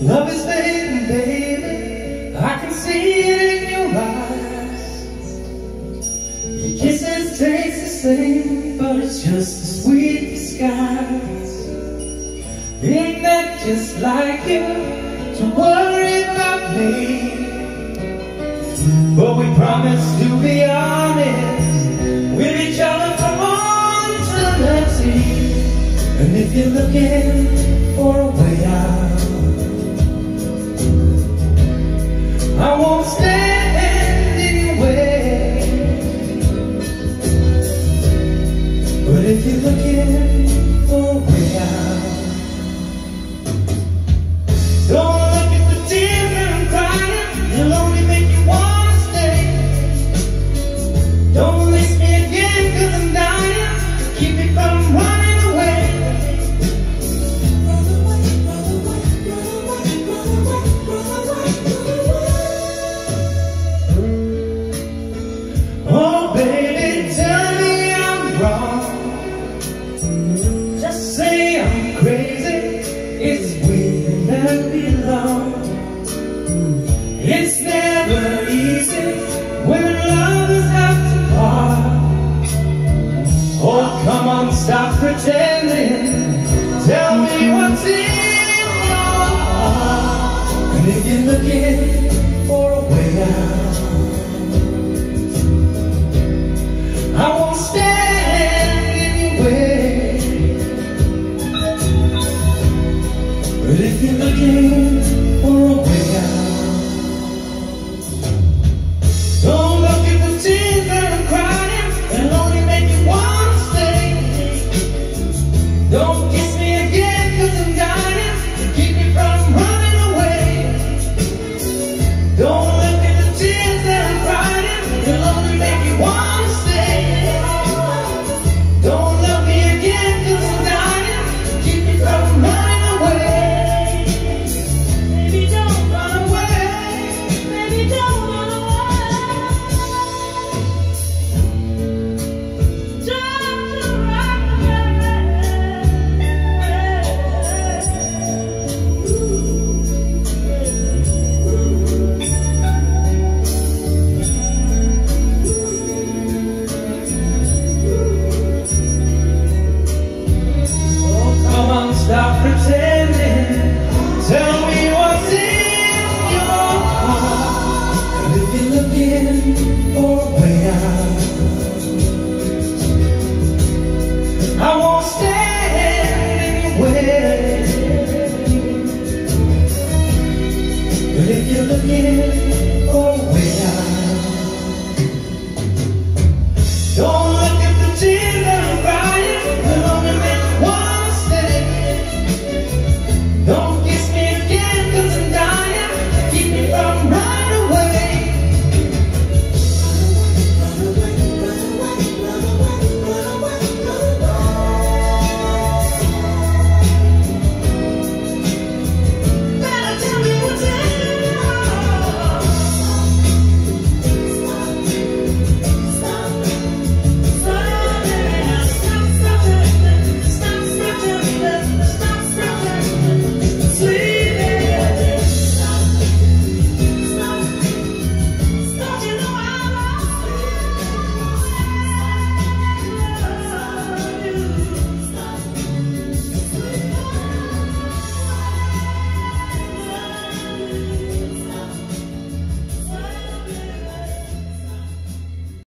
Love is fading, baby. I can see it in your eyes. Your kisses taste the same, but it's just as sweet just like you to worry about me? But we promise to be honest with each other for all eternity. And if you're looking for a way out. I won't stand in your way. But if you're looking Stop pretending. Tell me what's in your heart. And if you're looking years away.